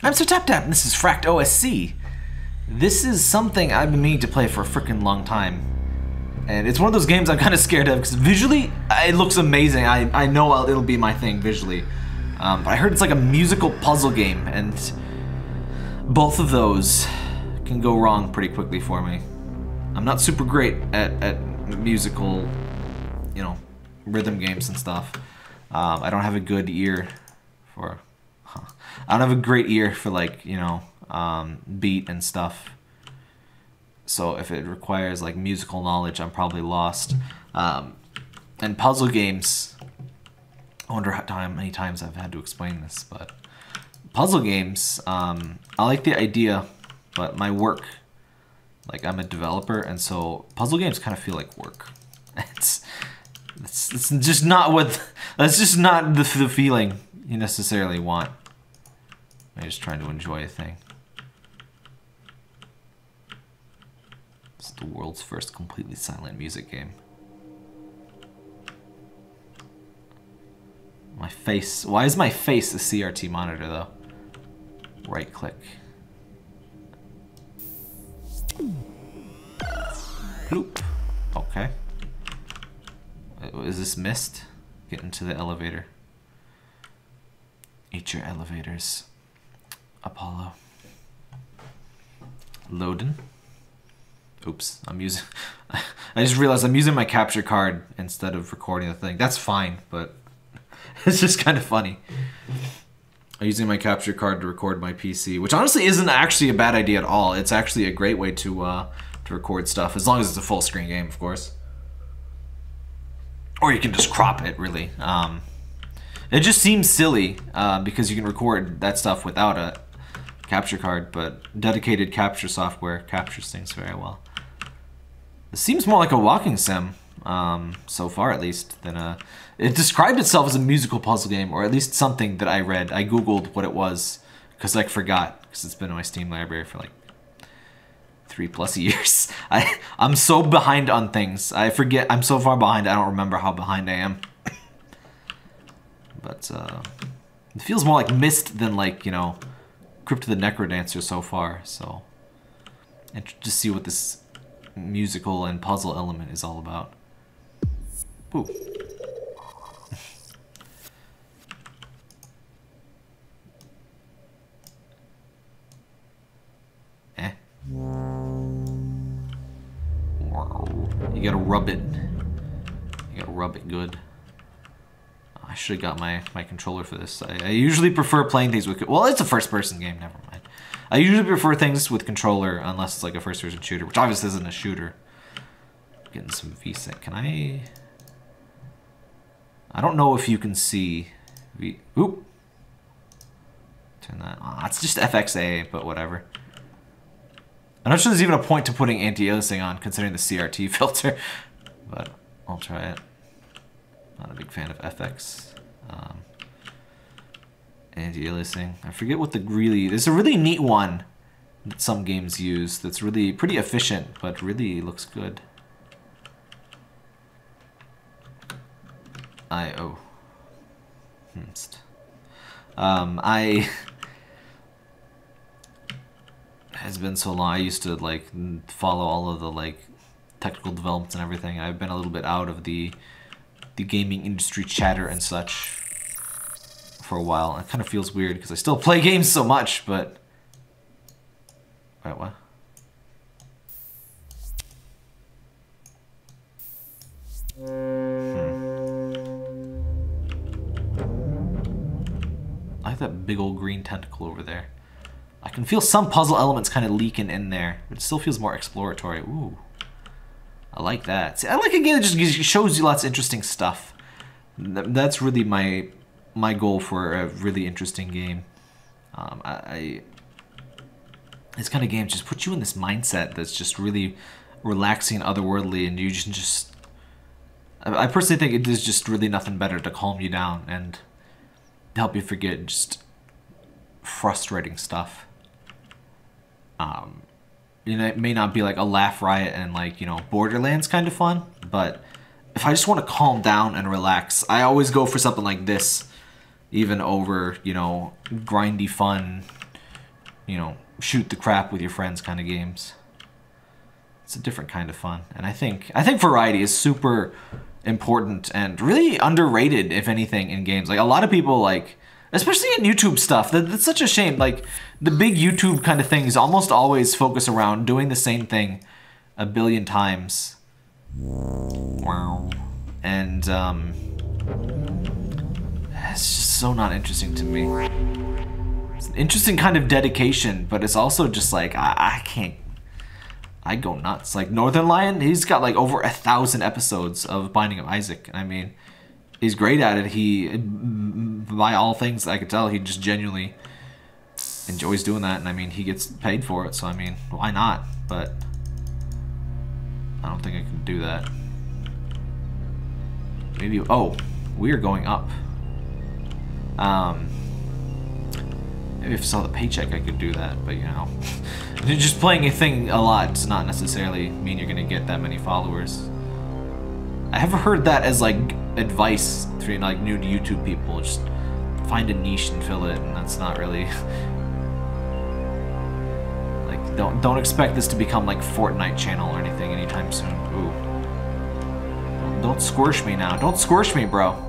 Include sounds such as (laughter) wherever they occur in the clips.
I'm SerTapTap, and this is Fract OSC. This is something I've been meaning to play for a freaking long time. And it's one of those games I'm (laughs) kind of scared of because visually it looks amazing. I, I know it'll be my thing visually. Um, but I heard it's like a musical puzzle game, and both of those can go wrong pretty quickly for me. I'm not super great at, at musical, you know, rhythm games and stuff. Um, I don't have a good ear for I don't have a great ear for like you know um, beat and stuff. So if it requires like musical knowledge, I'm probably lost. Um, and puzzle games, I wonder how time many times I've had to explain this, but puzzle games, um, I like the idea, but my work, like I'm a developer, and so puzzle games kind of feel like work. (laughs) It's it's, it's just not what that's just not the, the feeling you necessarily want. I'm just trying to enjoy a thing. It's the world's first completely silent music game. My face. Why is my face a CRT monitor though? Right click. Bloop. Okay. Is this Myst? Get into the elevator. Eat your elevators. Apollo. Loading. Oops, I'm using... (laughs) I just realized I'm using my capture card instead of recording the thing. That's fine, but (laughs) it's just kind of funny. I'm using my capture card to record my PC, which honestly isn't actually a bad idea at all. It's actually a great way to uh, to record stuff, as long as it's a full screen game, of course. Or you can just crop it, really. Um, it just seems silly uh, because you can record that stuff without a capture card, but dedicated capture software captures things very well. It seems more like a walking sim, um, so far at least, than a... It described itself as a musical puzzle game, or at least something that I read. I googled what it was, because I forgot, because it's been in my Steam library for like three plus (laughs) years. I, I'm so behind on things. I forget, I'm so far behind, I don't remember how behind I am. (coughs) but, uh, it feels more like Myst than like, you know, Crypt of the Necrodancer so far, so and just see what this musical and puzzle element is all about. Ooh. (laughs) eh. You gotta rub it. You gotta rub it good. I should have got my, my controller for this. I, I, usually prefer playing things with... Well, it's a first-person game, never mind. I usually prefer things with controller unless it's like a first-person shooter, which obviously isn't a shooter. Getting some VSync. Can I... I don't know if you can see... V... Oop! Turn that... Oh, it's just FXAA, but whatever. I'm not sure there's even a point to putting anti-aliasing on, considering the CRT (laughs) filter. But I'll try it. Not a big fan of FX. Um, anti-aliasing. I forget what the really... There's a really neat one that some games use that's really pretty efficient, but really looks good. I... Oh. Um, I... (laughs) has been so long. I used to like follow all of the like technical developments and everything. I've been a little bit out of the the gaming industry chatter and such for a while. It kind of feels weird because I still play (laughs) games so much, but... Wait, what? Hmm. I like that big old green tentacle over there. I can feel some puzzle elements kind of leaking in there, but it still feels more exploratory. Ooh. I like that. See, I like a game that just shows you lots of interesting stuff. That's really my my goal for a really interesting game. Um, I, I this kind of game just puts you in this mindset that's just really relaxing, otherworldly, and you just just. I personally think it is just really nothing better to calm you down and help you forget just frustrating stuff. Um, you know, it may not be like a laugh riot and like, you know, Borderlands kind of fun, but if I just want to calm down and relax, I always go for something like this, even over, you know, grindy fun you know, shoot the crap with your friends kind of games. It's a different kind of fun, and I think I think variety is super important and really underrated, if anything, in games. Like a lot of people like, especially in YouTube stuff. That, that's such a shame. Like the big YouTube kind of things almost always focus around doing the same thing a billion times. Wow. And um, it's just so not interesting to me. It's an interesting kind of dedication, but it's also just like I, I can't I go nuts. Like Northernlion, he's got like over a thousand episodes of Binding of Isaac. I mean, he's great at it. He, by all things I could tell, he just genuinely enjoys doing that. And I mean, he gets paid for it. So I mean, why not? But I don't think I can do that. Maybe. Oh, we are going up. Um. Maybe if I saw the paycheck, I could do that. But you know. (laughs) Just playing a thing a lot does not necessarily mean you're gonna get that many followers. I have heard that as like advice to like new to YouTube people. Just find a niche and fill it, and that's not really like don't don't expect this to become like Fortnite channel or anything anytime soon. Ooh, don't, don't squish me now. Don't squish me, bro.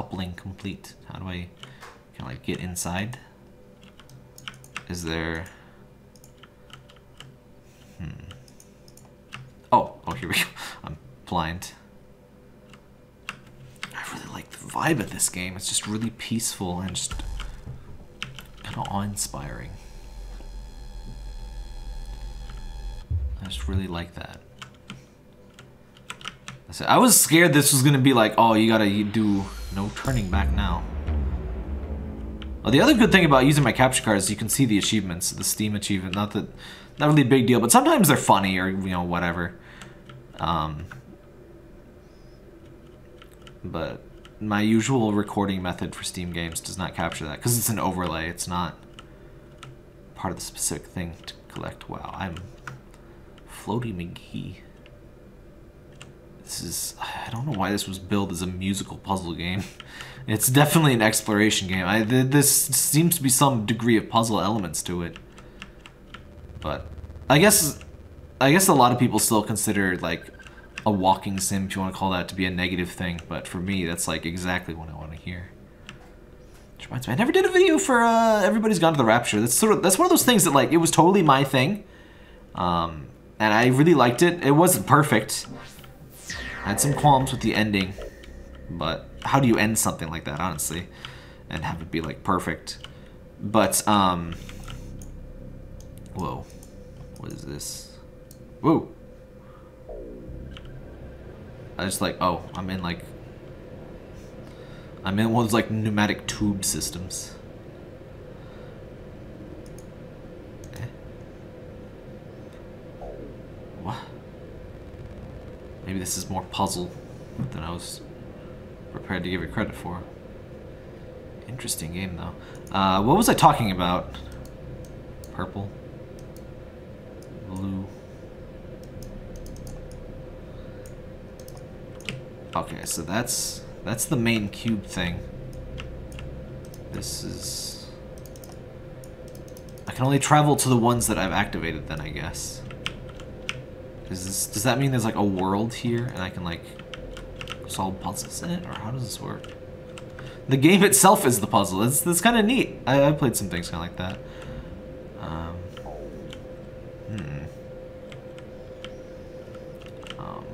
coupling complete? How do I kind of like get inside? Is there... Hmm. Oh, oh, here we go. (laughs) I'm blind. I really like the vibe of this game. It's just really peaceful and just kind of awe-inspiring. I just really like that. I was scared this was gonna be like, oh, you gotta do no turning back now. Well, the other good thing about using my capture card is you can see the achievements, the Steam achievement. Not that, not really a big deal, but sometimes they're funny or you know whatever. Um, but my usual recording method for Steam games does not capture that because it's an overlay. It's not part of the specific thing to collect. Wow, I'm Floaty McGee. This is, I don't know why this was billed as a musical puzzle game. (laughs) It's definitely an exploration game. I, this seems to be some degree of puzzle elements to it. But, I guess, I guess a lot of people still consider, like, a walking sim, if you want to call that, to be a negative thing. But for me, that's, like, exactly what I want to hear. Which reminds me, I never did a video for, uh, Everybody's Gone to the Rapture. That's sort of, that's one of those things that, like, it was totally my thing. Um, and I really liked it. It wasn't perfect. I had some qualms with the ending, but how do you end something like that, honestly, and have it be like perfect? But um, whoa, what is this? Whoa. I just like, oh, I'm in like, I'm in one of those like pneumatic tube systems. Maybe this is more puzzle than I was prepared to give it credit for. Interesting game, though. Uh, what was I talking about? Purple. Blue. Okay, so that's that's the main cube thing. This is... I can only travel to the ones that I've activated then, I guess. Is this, does that mean there's like a world here and I can like solve puzzles in it? Or how does this work? The game itself is the puzzle. It's, that's kind of neat. I, I played some things kind of like that. Um, hmm. Um,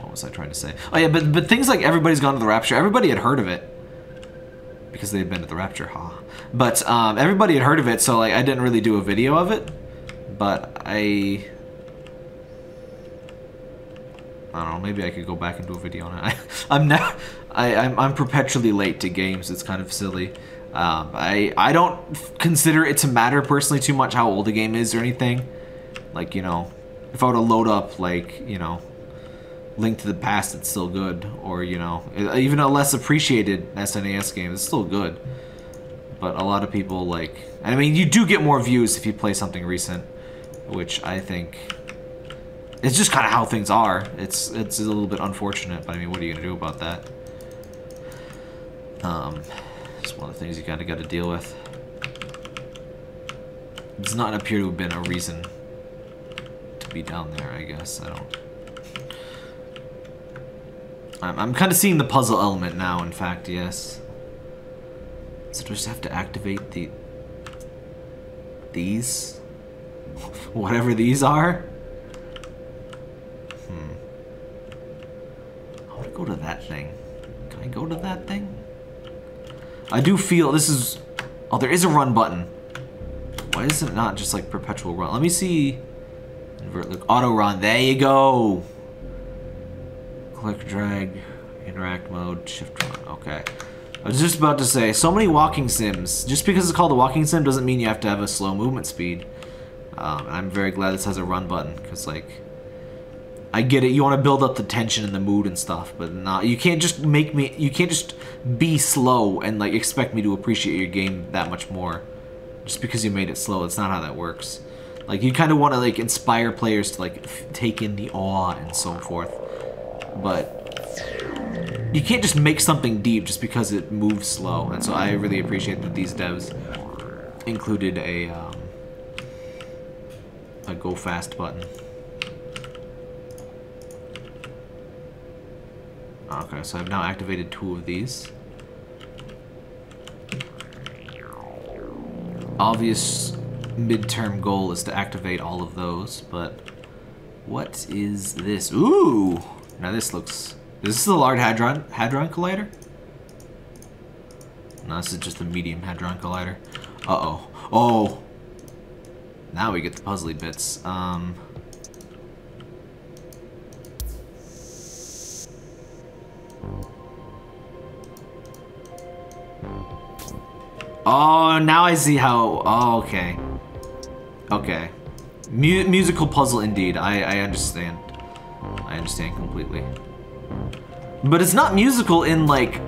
what was I trying to say? Oh yeah, but, but things like Everybody's Gone to the Rapture, everybody had heard of it. Because they had been to the Rapture, ha. Huh? But um, everybody had heard of it, so like I didn't really do a video of it. But I I don't know, maybe I could go back and do a video on it. (laughs) I, am now, I, I'm, I'm perpetually late to games. It's kind of silly. Um, I, I don't consider it to matter personally too much how old a game is or anything. Like, you know, if I were to load up, like, you know, Link to the Past, it's still good. Or, you know, even a less appreciated SNES game, it's still good. But a lot of people, like, I mean, you do get more views if you play something recent, which I think It's just kind of how things are. It's it's a little bit unfortunate, but I mean, what are you gonna do about that? Um, it's one of the things you kind of got to deal with. Does not appear to have been a reason to be down there. I guess I don't. I'm, I'm kind of seeing the puzzle element now. In fact, yes. So do I just have to activate the these? (laughs) Whatever these are? Hmm. I want to go to that thing. Can I go to that thing? I do feel this is... Oh, there is a run button. Why is it not just like perpetual run? Let me see. Invert look. Auto run. There you go. Click, drag, interact mode, shift run. Okay. I was just about to say, so many walking sims. Just because it's called a walking sim doesn't mean you have to have a slow movement speed. Um, I'm very glad this has a run button, because, like, I get it, you want to build up the tension and the mood and stuff, but not, you can't just make me, you can't just be slow and, like, expect me to appreciate your game that much more. Just because you made it slow, it's not how that works. Like, you kind of want to, like, inspire players to, like, take in the awe and so forth. But you can't just make something deep just because it moves slow. And so I really appreciate that these devs included a um, a go fast button. Okay, so I've now activated two of these. Obvious midterm goal is to activate all of those, but what is this? Ooh! Now this looks is this is the Large Hadron, Hadron Collider? No, this is just the Medium Hadron Collider. Uh-oh. Oh! Now we get the puzzly bits. Um... Oh, now I see how... Oh, okay. Okay. Mu musical puzzle indeed. I, I understand. I understand completely. But it's not musical in like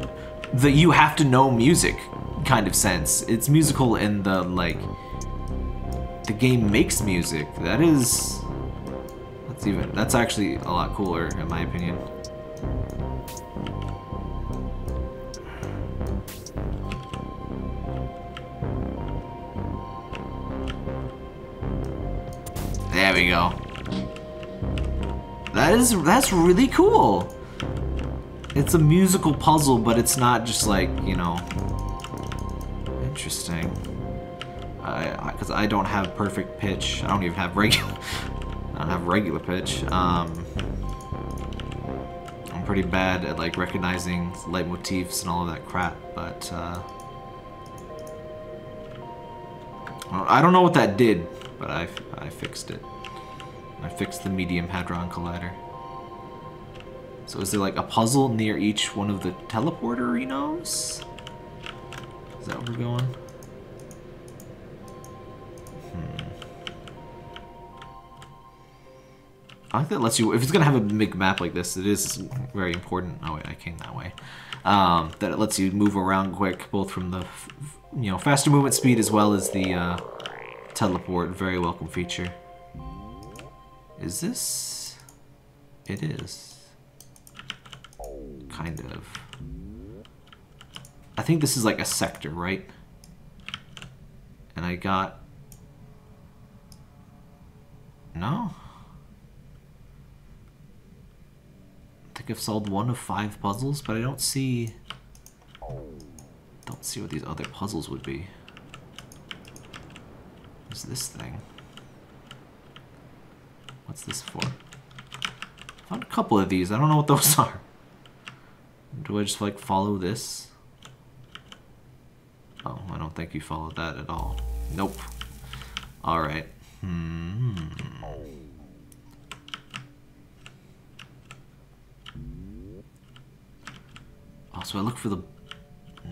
the you have to know music kind of sense. It's musical in the like the game makes music. That is that's even that's actually a lot cooler in my opinion. There we go. That is that's really cool. It's a musical puzzle, but it's not just like, you know... Interesting. Because I, I, I, don't have perfect pitch. I don't even have regular... (laughs) I don't have regular pitch. Um, I'm pretty bad at like recognizing leitmotifs and all of that crap, but... Uh, I don't know what that did, but I, I fixed it. I fixed the Medium Hadron Collider. So is there like a puzzle near each one of the teleporter arenas? Is that where we're going? Hmm. I think that lets you, if it's gonna have a big map like this, it is very important. Oh wait, I came that way. Um, that it lets you move around quick, both from the, you know, faster movement speed as well as the uh, teleport. Very welcome feature. Is this? It is. Kind of. I think this is like a sector, right? And I got... No? I think I've solved one of five puzzles, but I don't see... Don't see what these other puzzles would be. What's this thing? What's this for? Found a couple of these. I don't know what those (laughs) are. Do I just like follow this? Oh, I don't think you followed that at all. Nope. Alright. Hmm. Oh, so I look for the...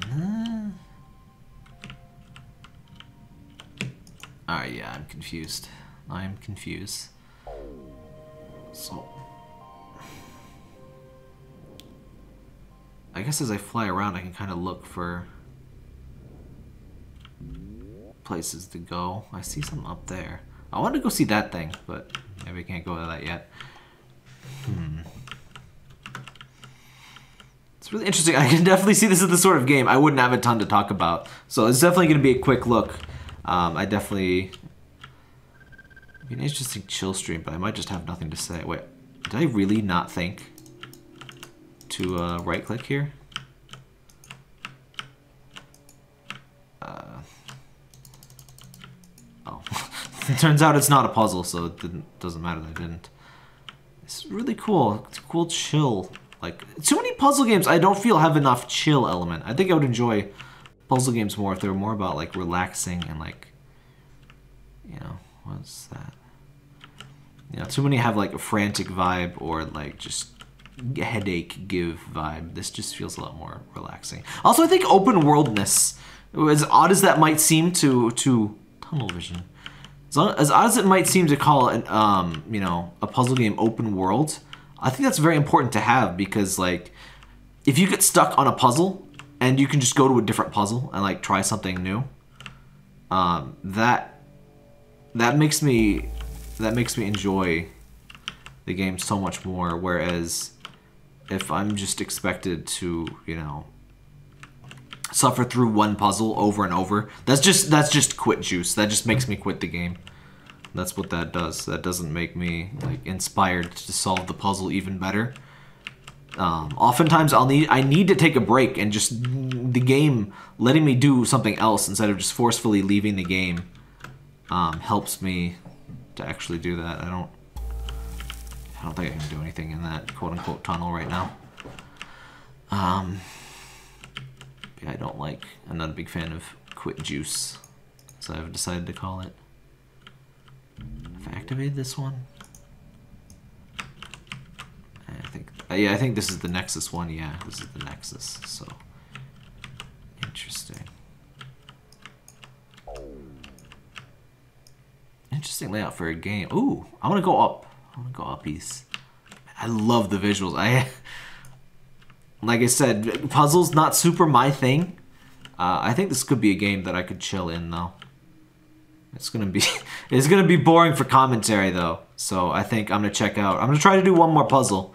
Uh... Alright, yeah, I'm confused. I'm confused. So... I guess as I fly around, I can kind of look for places to go. I see something up there. I want to go see that thing, but maybe I can't go to that yet. Hmm. It's really interesting. I can (laughs) definitely see this is the sort of game I wouldn't have a ton to talk about. So it's definitely going to be a quick look. Um, I definitely... Be an interesting chill stream, but I might just have nothing to say. Wait, did I really not think to uh, right click here? Uh, oh, (laughs) it turns out it's not a puzzle, so it doesn't matter that I didn't. It's really cool. It's cool chill. Like too many puzzle games I don't feel have enough chill element. I think I would enjoy puzzle games more if they were more about like relaxing and like you know, what's that? You know, too many have like a frantic vibe or like just headache give vibe. This just feels a lot more relaxing. Also, I think open worldness, as odd as that might seem to to tunnel vision, as, as odd as it might seem to call it, um, you know, a puzzle game open world, I think that's very important to have because like, if you get stuck on a puzzle and you can just go to a different puzzle and like try something new, um, that that makes me that makes me enjoy the game so much more. Whereas if I'm just expected to, you know, suffer through one puzzle over and over, that's just that's just quit juice. That just makes me quit the game. That's what that does. That doesn't make me like inspired to solve the puzzle even better. Um, oftentimes I'll need I need to take a break and just the game letting me do something else instead of just forcefully leaving the game um, helps me to actually do that. I don't I don't think I can do anything in that quote-unquote tunnel right now. Um, yeah, I don't like, I'm not a big fan of quit juice, so I've decided to call it. I've activated this one. I think, yeah, I think this is the Nexus one. Yeah, this is the Nexus, so interesting. Interesting layout for a game. Ooh, I want to go up. I want to go up east. I love the visuals. I, (laughs) like I said, puzzles not super my thing. Uh, I think this could be a game that I could chill in though. It's gonna be, (laughs) it's gonna be boring for commentary though. So I think I'm gonna check out. I'm gonna try to do one more puzzle,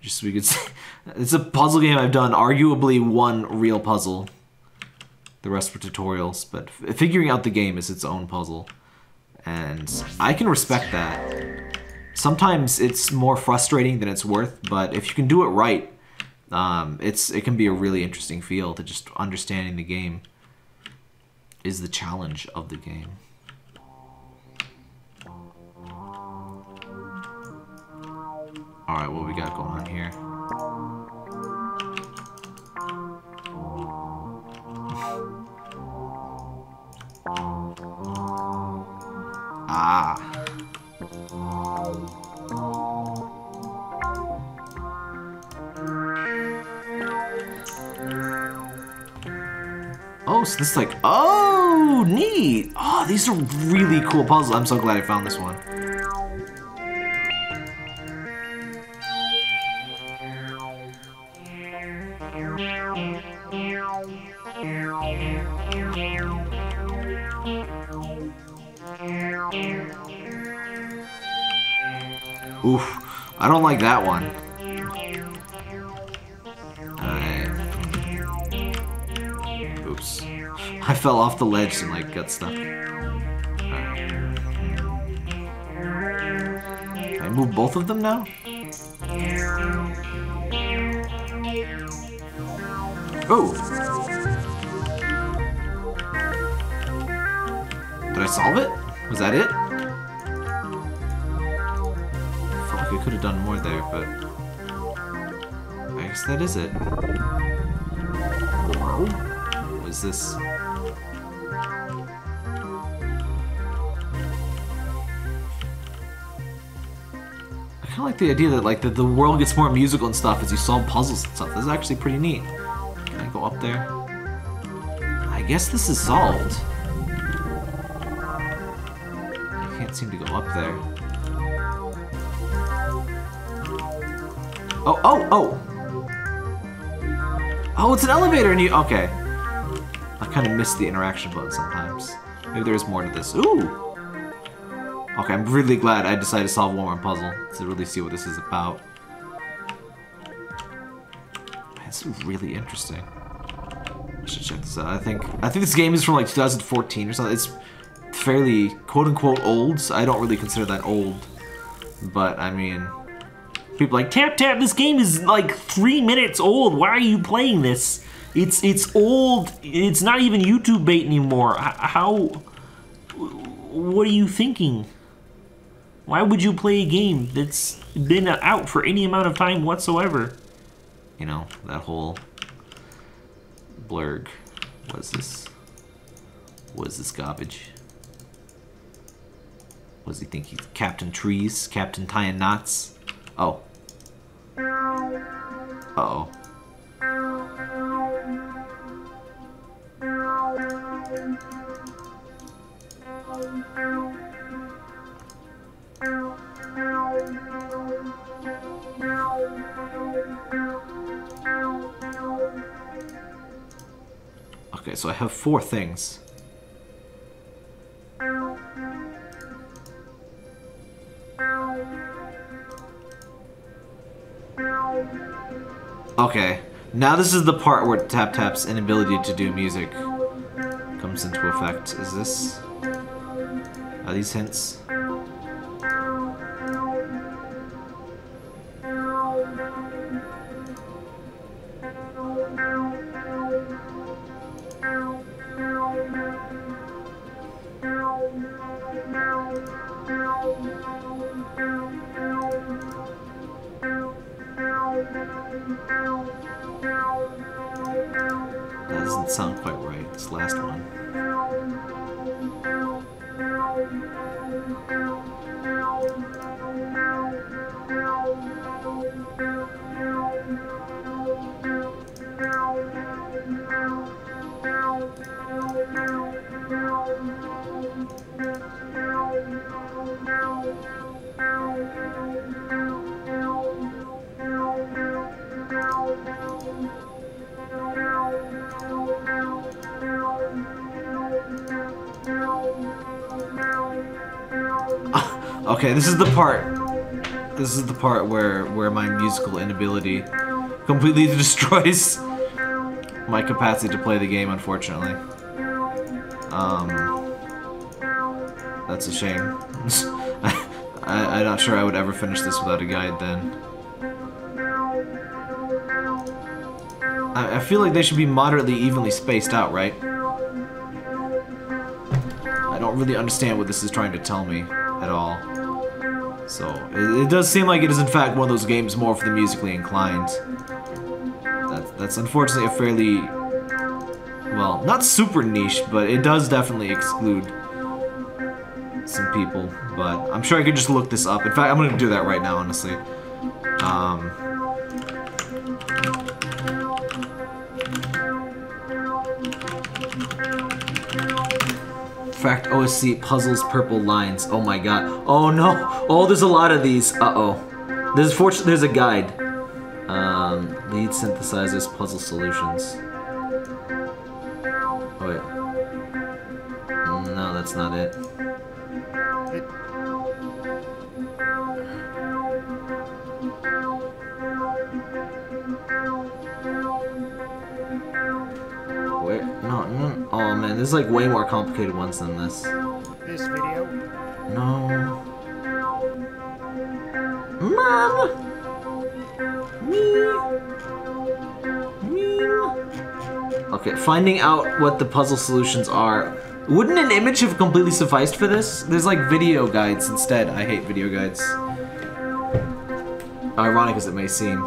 just so we could (laughs) see. It's a puzzle game I've done, arguably one real puzzle. The rest were tutorials, but figuring out the game is its own puzzle. And I can respect that. Sometimes it's more frustrating than it's worth, but if you can do it right, um, it's it can be a really interesting feel to just understanding the game is the challenge of the game. Alright, what we got going on here? (laughs) ah. Oh, so this is like, oh, neat. Oh, these are really cool puzzles. I'm so glad I found this one. Oof, I don't like that one. Oops. I fell off the ledge and like got stuck. I move both of them now? Oh! Did I solve it? Was that it? I could have done more there, but... I guess that is it. Whoa is this? I kind of like the idea that like the, the world gets more musical and stuff as you solve puzzles and stuff. This is actually pretty neat. Can I go up there? I guess this is solved. I can't seem to go up there. Oh, oh, oh! Oh, it's an elevator and you- okay. I kind of miss the interaction button sometimes. Maybe there's more to this. Ooh! Okay, I'm really glad I decided to solve one more puzzle to really see what this is about. Is really interesting. I should check this out. I think I think this game is from like 2014 or something. It's fairly quote unquote old. So I don't really consider that old, but I mean, people like tap tap. This game is like three minutes old. Why are you playing this? It's it's old. It's not even YouTube bait anymore. How? What are you thinking? Why would you play a game that's been out for any amount of time whatsoever? You know, that whole blurg. What is this? What is this garbage? Does he think? He's Captain Trees? Captain tying knots? Oh. Uh-oh. Okay, so I have four things. Okay, now this is the part where Tap Tap's inability to do music comes into effect. Is this... Are these hints? That doesn't sound quite right, this last one. Okay, this is the part. This is the part where where my musical inability completely (laughs) destroys my capacity to play the game. Unfortunately, um, that's a shame. (laughs) I, I'm not sure I would ever finish this without a guide. Then I, I feel like they should be moderately evenly spaced out, right? I don't really understand what this is trying to tell me at all. So, it, it, does seem like it is in fact one of those games more for the musically inclined. That, that's unfortunately a fairly, well, not super niche, but it does definitely exclude some people. But I'm sure I could just look this up. In fact, I'm going to do that right now, honestly. Um... Fract OSC puzzles purple lines. Oh my god. Oh no. Oh, there's a lot of these. Uh-oh. There's fortunately there's a guide. Um, lead synthesizers puzzle solutions. Oh, wait. No, that's not it. Oh man, there's like way more complicated ones than this. This video? No. Mom! Me! Me! Okay, finding out what the puzzle solutions are. Wouldn't an image have completely sufficed for this? There's like video guides instead. I hate video guides. Ironic as it may seem.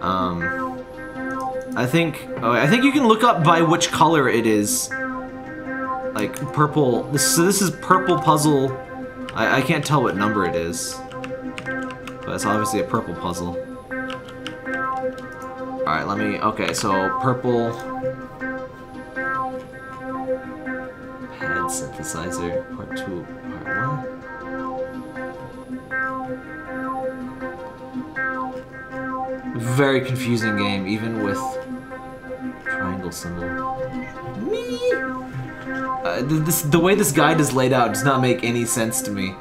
Um... I think oh, I think you can look up by which color it is. Like purple. This so this is purple puzzle. I, I can't tell what number it is, but it's obviously a purple puzzle. All right, let me. Okay, so purple pad synthesizer part two, part one. Very confusing game, even with triangle symbol. Me. Uh, this, the way this guide is laid out does not make any sense to me.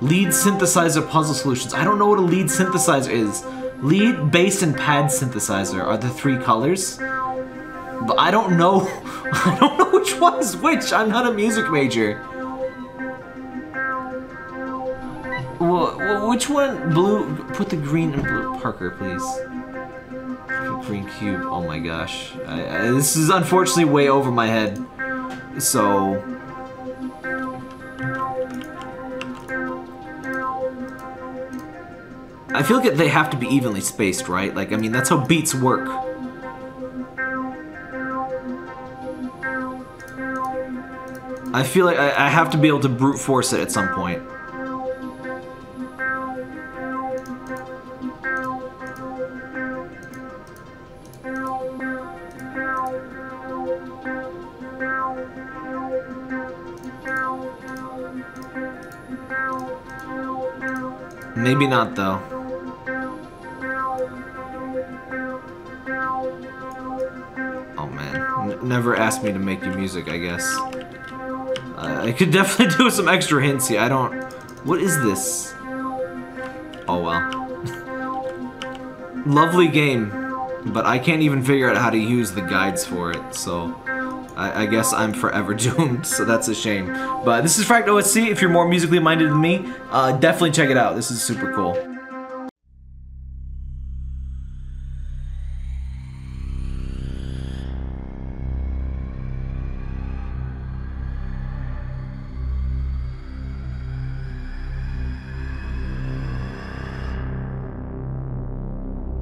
Lead synthesizer puzzle solutions. I don't know what a lead synthesizer is. Lead, bass, and pad synthesizer are the three colors. But I don't know. (laughs) I don't know which one is which. I'm not a music major. Well, which one? Blue. Put the green and blue. Parker, please. Green cube. Oh my gosh. I, I, this is unfortunately way over my head. So. I feel like they have to be evenly spaced, right? Like, I mean, that's how beats work. I feel like I, I have to be able to brute force it at some point. Maybe not, though. Oh, man. N never asked me to make you music, I guess. Uh, I could (laughs) definitely do some extra hints here. I don't... What is this? Oh, well. (laughs) Lovely game, but I can't even figure out how to use the guides for it, so... I, I, guess I'm forever (laughs) doomed, so that's a shame. But this is Fract OSC. If you're more musically minded than me, uh, definitely check it out. This is super cool.